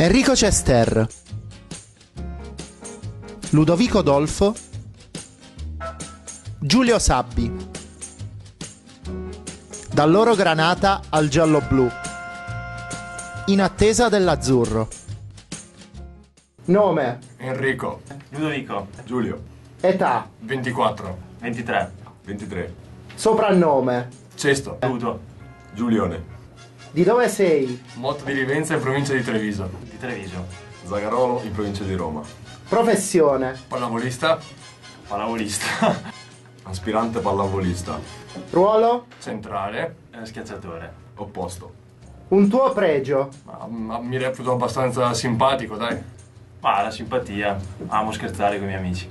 Enrico Cester Ludovico Dolfo. Giulio Sabbi. Dall'oro granata al giallo-blu. In attesa dell'azzurro. Nome. Enrico, Ludovico, Giulio, Età. 24, 23. 23, Soprannome. Cesto, Ludo, Giulione, Di dove sei? Motto di Livenza in provincia di Treviso, di Treviso, Zagarolo in provincia di Roma, Professione pallavolista, pallavolista, aspirante pallavolista, Ruolo? centrale, e schiacciatore. opposto. Un tuo pregio Ma, ma mi reputo abbastanza simpatico, dai. Ma la simpatia, amo scherzare con i miei amici.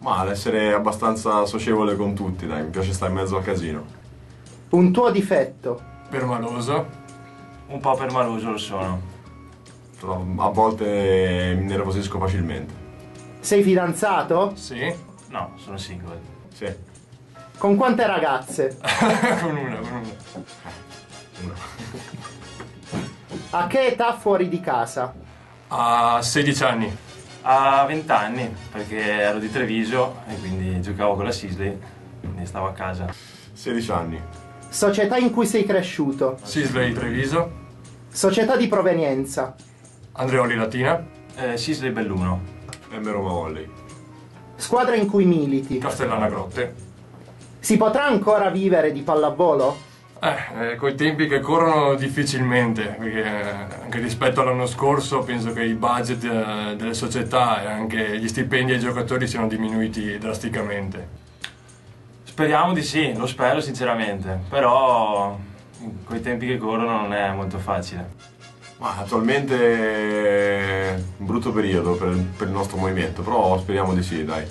Ma l'essere abbastanza socievole con tutti, dai, mi piace stare in mezzo al casino. Un tuo difetto Permaloso, Un po' permaloso lo sono. a volte mi nervosisco facilmente. Sei fidanzato? Sì? No, sono single. Sì. Con quante ragazze? con una, con una. Una. A che età fuori di casa? A 16 anni. A 20 anni, perché ero di Treviso e quindi giocavo con la Sisley, quindi stavo a casa. 16 anni. Società in cui sei cresciuto? Sisley Treviso, Società di provenienza? Andreoli Latina, Eh, Sisley Belluno. M Roma Volley, Squadra in cui militi? Castellana Grotte. Si potrà ancora vivere di pallavolo? Eh, eh, coi tempi che corrono difficilmente, perché eh, anche rispetto all'anno scorso penso che i budget eh, delle società e anche gli stipendi ai giocatori siano diminuiti drasticamente. Speriamo di sì, lo spero sinceramente, però con i tempi che corrono non è molto facile. Ma attualmente è un brutto periodo per, per il nostro movimento, però speriamo di sì, dai.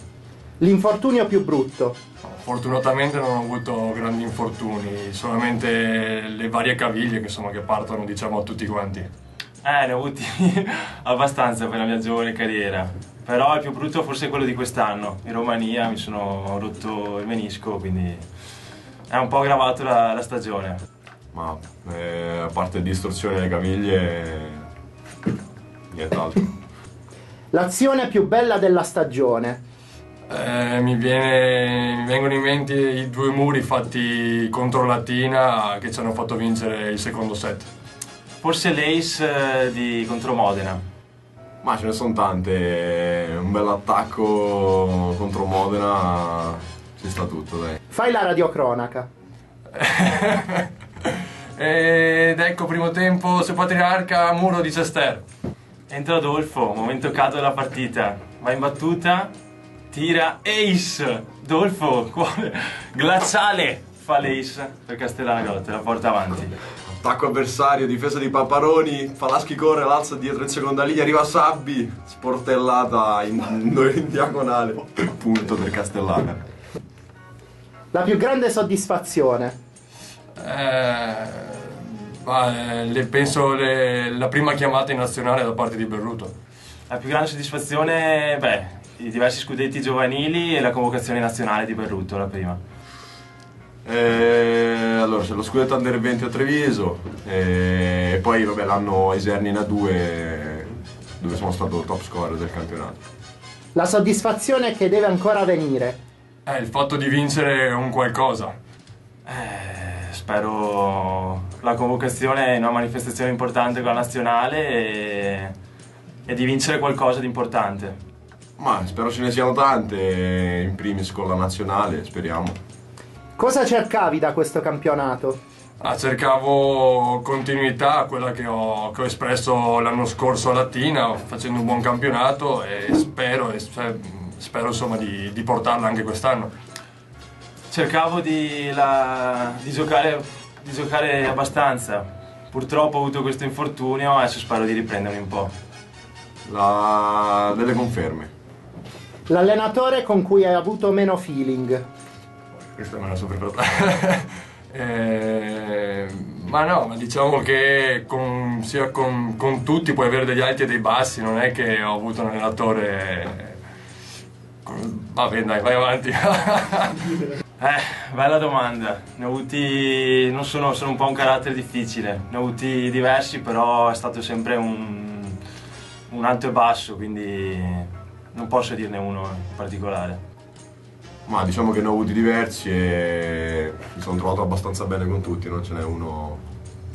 L'infortunio più brutto? Fortunatamente non ho avuto grandi infortuni, solamente le varie caviglie che, insomma, che partono diciamo a tutti quanti. Eh, ne ho avuti abbastanza per la mia giovane carriera. Però il più brutto forse è quello di quest'anno. In Romania mi sono rotto il menisco, quindi è un po' aggravato la, la stagione. Ma eh, a parte distorsione alle caviglie, nient'altro. L'azione più bella della stagione? Eh, mi, viene- mi vengono in mente i due muri fatti contro Latina che ci hanno fatto vincere il secondo set. Forse l'Ace eh, di contro Modena. Ma ce ne sono tante, un bel attacco contro Modena, ci sta tutto, dai. Fai la radiocronaca. Ed ecco, primo tempo, se patriarca, muro di Cester. Entra Dolfo, momento caldo della partita. Va in battuta, tira Ace. Dolfo, cuore, glaciale. Fa l'Ace per Castellana Grotte, la porta avanti. Attacco avversario, difesa di Paparoni, Falaschi corre, l'alza dietro in seconda linea, arriva Sabbi, sportellata in, in diagonale. Punto per Castellana. La più grande soddisfazione? Eh, ma, eh, le- penso le- la prima chiamata in nazionale da parte di Berruto. La più grande soddisfazione, beh, i diversi scudetti giovanili e la convocazione nazionale di Berruto, la prima. Eh, allora c'è lo scudetto Under 20 a Treviso eh, e poi vabbè, l'anno Eserni in A2 dove sono stato top scorer del campionato. La soddisfazione che deve ancora venire? Eh, il fatto di vincere un qualcosa. Eh, spero la convocazione in una manifestazione importante con la nazionale e, e di vincere qualcosa di importante. Ma spero ce ne siano tante, in primis con la nazionale, speriamo. Cosa cercavi da questo campionato? Ah, cercavo continuità, quella che ho, che ho espresso l'anno scorso a Latina, facendo un buon campionato e spero, e spe- spero insomma di, di portarla anche quest'anno. Cercavo di, la- di giocare, di giocare abbastanza. Purtroppo ho avuto questo infortunio, adesso spero di riprendermi un po'. La- delle conferme. L'allenatore con cui hai avuto meno feeling? Questa me la sono preparata. Eh, ma no, ma diciamo che con, sia con, con tutti puoi avere degli alti e dei bassi, non è che ho avuto un allenatore... con- Vabbè dai, vai avanti. Eh, bella domanda. Ne ho avuti. Non sono, sono un po' un carattere difficile. Ne ho avuti diversi, però è stato sempre un, un alto e basso, quindi non posso dirne uno in particolare. Ma diciamo che ne ho avuti diversi e mi sono trovato abbastanza bene con tutti, non ce n'è uno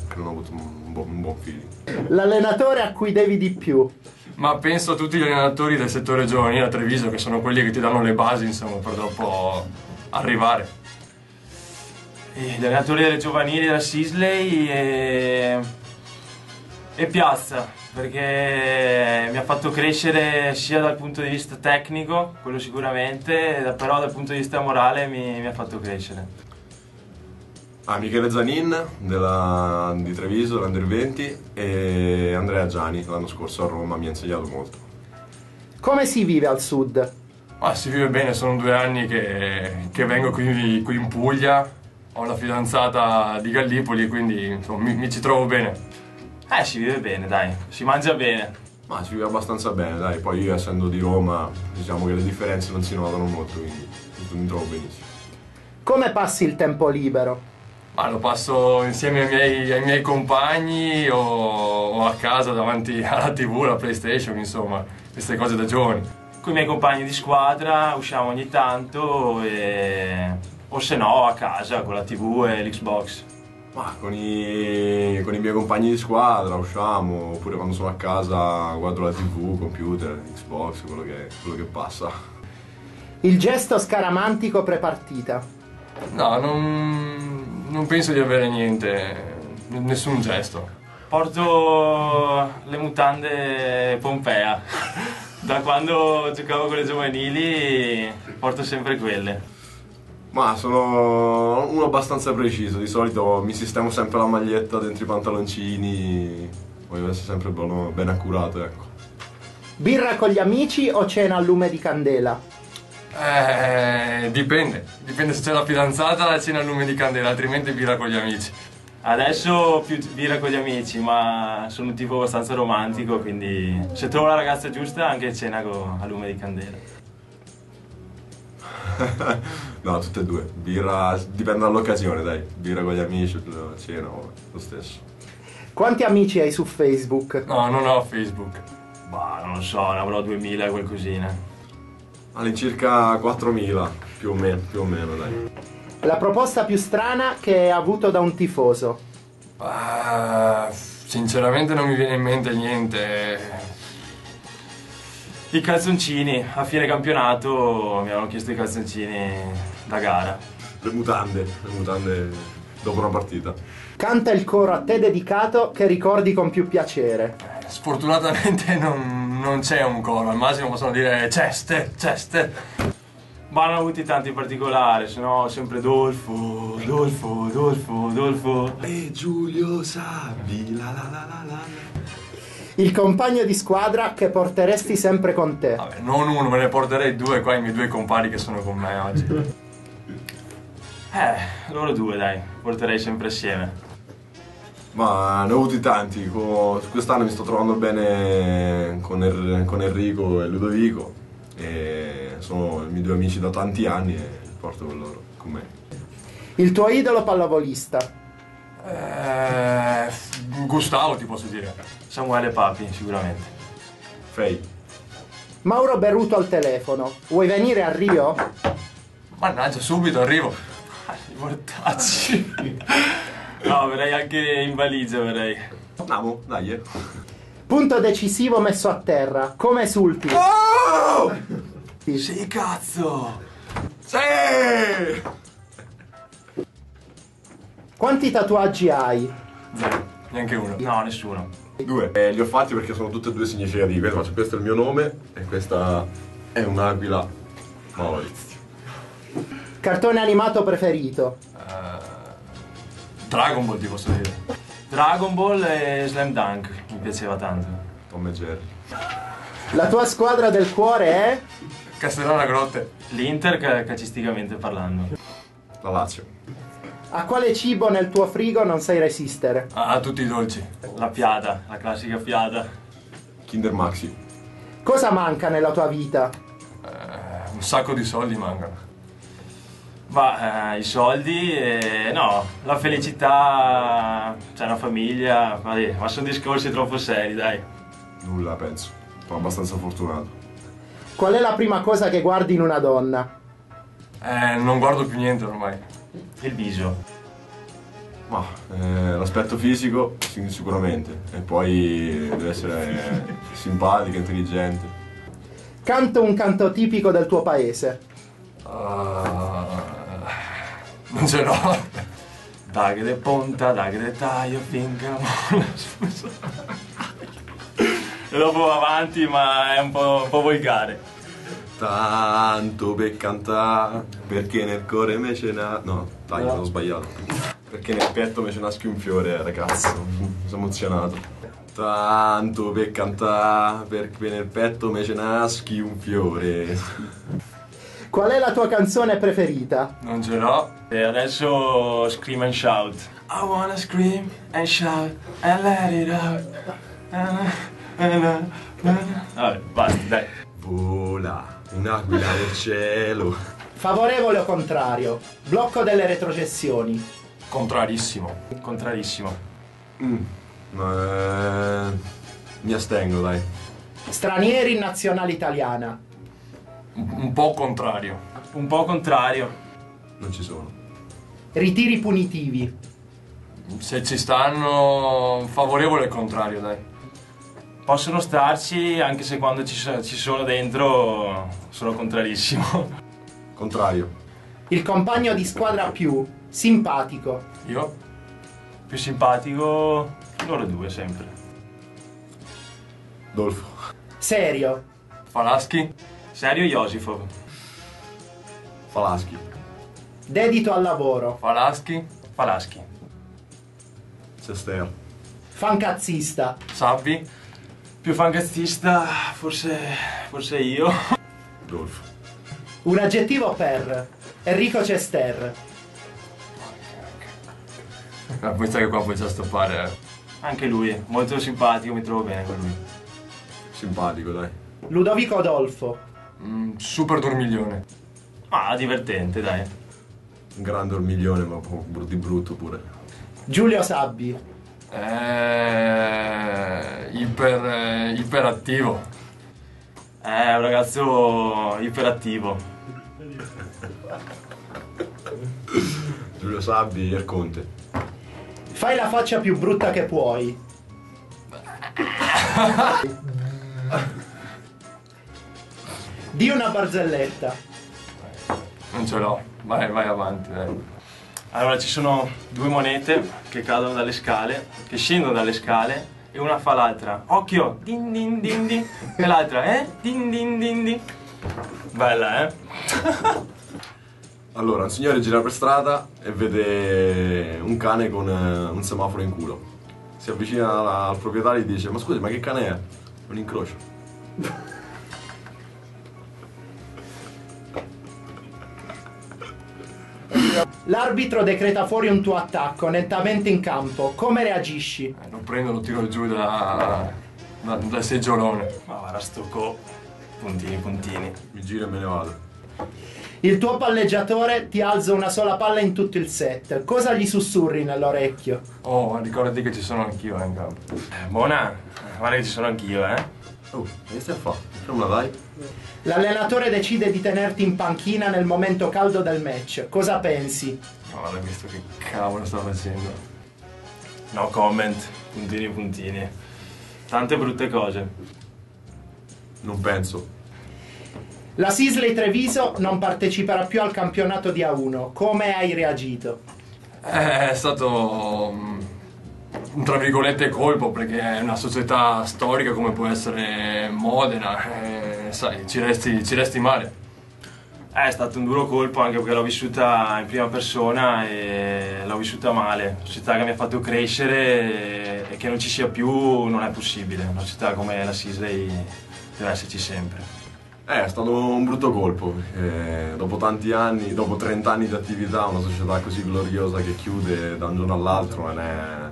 che non ha avuto un buon, un buon feeling. L'allenatore a cui devi di più. Ma penso a tutti gli allenatori del settore giovanile a Treviso, che sono quelli che ti danno le basi, insomma, per dopo arrivare. E gli allenatori delle giovanili della Sisley e, e Piazza, perché mi ha fatto crescere sia dal punto di vista tecnico, quello sicuramente, però dal punto di vista morale mi, mi ha fatto crescere. Ah, Michele Zanin della- di Treviso, l'Under 20 e Andrea Giani l'anno scorso a Roma mi ha insegnato molto. Come si vive al sud? Ma si vive bene, sono due anni che, che vengo qui, qui in Puglia, ho la fidanzata di Gallipoli, quindi insomma, mi, mi ci trovo bene. Eh, si vive bene, dai, si mangia bene. Ma si vive abbastanza bene, dai, poi io essendo di Roma diciamo che le differenze non si notano molto, quindi mi trovo benissimo. Come passi il tempo libero? Ma lo passo insieme ai miei, ai miei compagni o, o a casa davanti alla tv, alla PlayStation, insomma, queste cose da giovani. Con i miei compagni di squadra usciamo ogni tanto e... o se no a casa con la tv e l'Xbox. Ma con i, con i miei compagni di squadra usciamo, oppure quando sono a casa guardo la tv, computer, Xbox, quello che, quello che passa. Il gesto scaramantico prepartita. No, non, non penso di avere niente, nessun gesto. Porto le mutande Pompea. Da quando giocavo con le giovanili porto sempre quelle. Ma sono uno abbastanza preciso, di solito mi sistemo sempre la maglietta dentro i pantaloncini, voglio essere sempre bello- ben accurato, ecco. Birra con gli amici o cena a lume di candela? Eh, dipende, dipende se c'è la fidanzata la cena a lume di candela, altrimenti birra con gli amici. Adesso più birra con gli amici, ma sono un tipo abbastanza romantico, quindi se trovo la ragazza giusta anche cena co- a lume di candela. no, tutte e due. Birra, dipende dall'occasione, dai. Birra con gli amici, cena, lo stesso. Quanti amici hai su Facebook? No, non ho Facebook. Bah, non lo so, ne avrò 2000 qualcosina. All'incirca 4.000, più o meno, più o meno, dai. La proposta più strana che hai avuto da un tifoso? Ah, sinceramente non mi viene in mente niente. I calzoncini, a fine campionato mi avevano chiesto i calzoncini da gara. Le mutande, le mutande dopo una partita. Canta il coro a te dedicato che ricordi con più piacere. Sfortunatamente non, non c'è un coro, al massimo possono dire ceste, ceste. Ma non ho avuti tanti in particolare, se no sempre Dolfo, Dolfo, Dolfo, Dolfo. E Giulio Sabbi, la la la la la. Il compagno di squadra che porteresti sempre con te. Vabbè, non uno, me ne porterei due qua, i miei due compari che sono con me oggi. Eh, loro due dai, porterei sempre assieme. Ma ne ho avuti tanti, quest'anno mi sto trovando bene con, Er- con Enrico e Ludovico e sono i miei due amici da tanti anni e porto con loro, con me. Il tuo idolo pallavolista. Eh, Gustavo ti posso dire. Samuele Papi, sicuramente. Fei. Mauro Beruto al telefono. Vuoi venire a Rio? Mannaggia, subito arrivo. Ah, I mortacci. no, verrei anche in valigia, verrei. Andiamo, dai. eh. Punto decisivo messo a terra. Come esulti? Oh! Sì, cazzo! Sì! Quanti tatuaggi hai? Zero, neanche uno. No, nessuno. Due. Eh, li ho fatti perché sono tutte e due significativi. Questo, faccio- questo è il mio nome e questa è un'aquila Maurizio. Cartone animato preferito? Dragon Ball ti posso dire. Dragon Ball e Slam Dunk, mi piaceva tanto. Tom e Jerry. La tua squadra del cuore è? Castellana Grotte. L'Inter ca- calcisticamente parlando. La Lazio. A quale cibo nel tuo frigo non sai resistere? Ah, tutti i dolci. La piada, la classica piada. Kinder Maxi. Cosa manca nella tua vita? Eh, un sacco di soldi mancano. Ma eh, i soldi, e no, la felicità, c'è una famiglia, vabbè, ma sono discorsi troppo seri, dai. Nulla, penso. abbastanza fortunato. Qual è la prima cosa che guardi in una donna? Eh, non guardo più niente ormai. Il viso. Ma eh, l'aspetto fisico sì, sicuramente, e poi deve essere simpatica, intelligente. Canto un canto tipico del tuo paese. Ah, non ce l'ho. Daghe de ponta, daghe de taglio, non E dopo va avanti, ma è un po', un po' volgare. Tanto per cantare, perché nel cuore me ce n'ha... No, dai, No. ho sbagliato. Perché nel petto me ce nasce un fiore, ragazzo. Mi sono emozionato. Tanto per cantare, perché nel petto me ce naschi un fiore. Qual è la tua canzone preferita? Non ce l'ho. E adesso scream and shout. I wanna scream and shout and let it out. Vabbè, basta, dai. Vola, un'aquila nel cielo. Favorevole o contrario? Blocco delle retrocessioni. Contrarissimo. Contrarissimo. Mm, eh, mi astengo, dai. Stranieri in nazionale italiana. Un, un po' contrario. Un po' contrario. Non ci sono. Ritiri punitivi. Se ci stanno favorevole e contrario, dai. Possono starci anche se quando ci, ci sono dentro sono contrarissimo. Contrario. Il compagno di squadra più simpatico. Io? Più simpatico loro due sempre. Dolfo. Serio. Falaschi? Serio Josifov. Falaschi. Dedito al lavoro. Falaschi? Falaschi. Sester. Fancazzista. Sabbi? Più fancazzista forse, forse io. Dolfo. Un aggettivo per Enrico Cester. Ah, questa che qua puoi già stoppare. eh. Anche lui, molto simpatico, mi trovo bene con lui. Simpatico, dai. Ludovico Adolfo. Mm, super dormiglione. Ah, divertente, dai. Un gran dormiglione, ma di brutto pure. Giulio Sabbi. Eh, iper, eh, iperattivo. È un ragazzo iperattivo. Giulio Sabbi il Conte. Fai la faccia più brutta che puoi. Di una barzelletta. Non ce l'ho. Vai, vai avanti, dai. Allora ci sono due monete che cadono dalle scale, che scendono dalle scale e una fa l'altra. Occhio! Din din din din. E l'altra, eh? Din din din din. Bella, eh? Allora, un signore gira per strada e vede un cane con eh, un semaforo in culo. Si avvicina al, proprietario e dice: Ma scusi, ma che cane è? Un incrocio. L'arbitro decreta fuori un tuo attacco nettamente in campo. Come reagisci? Eh, Lo prendo, lo tiro giù da, da- dal seggiolone. Ma guarda sto co. Puntini, puntini. Mi giro e me ne vado. Il tuo palleggiatore ti alza una sola palla in tutto il set. Cosa gli sussurri nell'orecchio? Oh, ma ricordati che ci sono anch'io eh, in campo. Eh, buona. Guarda che ci sono anch'io, eh? Oh, che stai a fare? Fermala, dai. L'allenatore decide di tenerti in panchina nel momento caldo del match. Cosa pensi? No, guarda, visto che cavolo sta facendo. No comment. Puntini, puntini. Tante brutte cose. Non penso. La Sisley Treviso non parteciperà più al campionato di A1. Come hai reagito? Eh, È stato mm, tra virgolette colpo perché è una società storica come può essere Modena, eh, sai, ci resti, ci resti male. Eh, È stato un duro colpo anche perché l'ho vissuta in prima persona e l'ho vissuta male. Una città che mi ha fatto crescere e che non ci sia più non è possibile. Una città come la Sisley deve esserci sempre. Eh, è stato un brutto colpo. perché dopo tanti anni, dopo 30 anni di attività, una società così gloriosa che chiude da un giorno all'altro non è,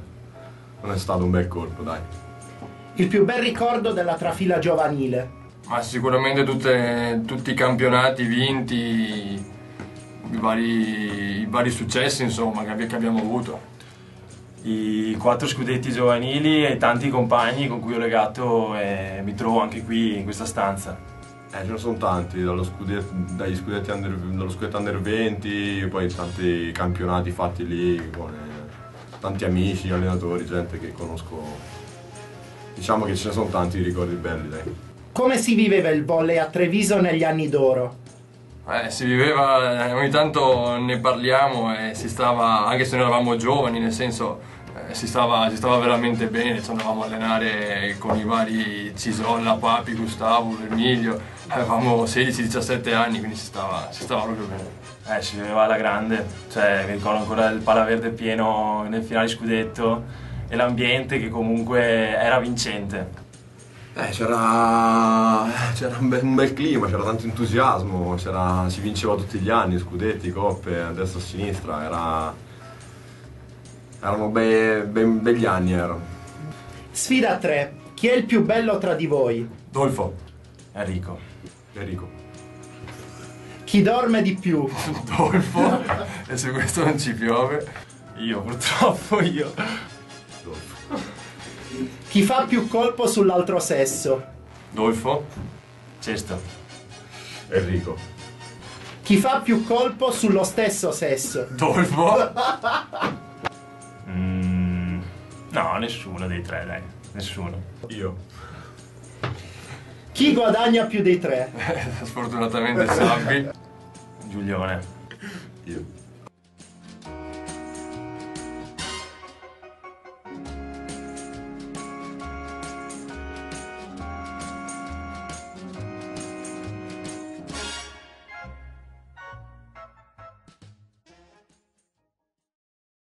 non è stato un bel colpo, dai. Il più bel ricordo della trafila giovanile. Ma sicuramente tutte- tutti i campionati vinti, i vari, i vari successi insomma che, che abbiamo avuto. i quattro scudetti giovanili e tanti compagni con cui ho legato e mi trovo anche qui in questa stanza. Eh, ce ne sono tanti, dallo scudetto, dagli scudetti under, dallo scudetto under 20, poi tanti campionati fatti lì con eh, tanti amici, allenatori, gente che conosco. Diciamo che ce ne sono tanti ricordi belli, dai. Come si viveva il volley a Treviso negli anni d'oro? Eh, si viveva, eh, ogni tanto ne parliamo e si stava, anche se noi eravamo giovani, nel senso si, stava, si stava veramente bene, ci andavamo a allenare con i vari Cisolla, Papi, Gustavo, Vermiglio, avevamo 16-17 anni, quindi si stava, si stava proprio bene. Eh, si viveva alla grande, cioè mi ricordo ancora il palaverde pieno nel finale scudetto e l'ambiente che comunque era vincente. Eh, c'era, c'era un, bel, un, bel, clima, c'era tanto entusiasmo, c'era, si vinceva tutti gli anni, scudetti, coppe, a destra e a sinistra, era, erano be, be, begli anni. Erano. Sfida a tre, chi è il più bello tra di voi? Dolfo. Enrico. Enrico. Chi dorme di più? Dolfo. e se questo non ci piove? Io, purtroppo io. Chi fa più colpo sull'altro sesso? Dolfo. Cesto. Enrico. Chi fa più colpo sullo stesso sesso? Dolfo. no, nessuno dei tre, dai. Nessuno. Io. Chi guadagna più dei tre? Sfortunatamente Sabbi. Giulione. Io.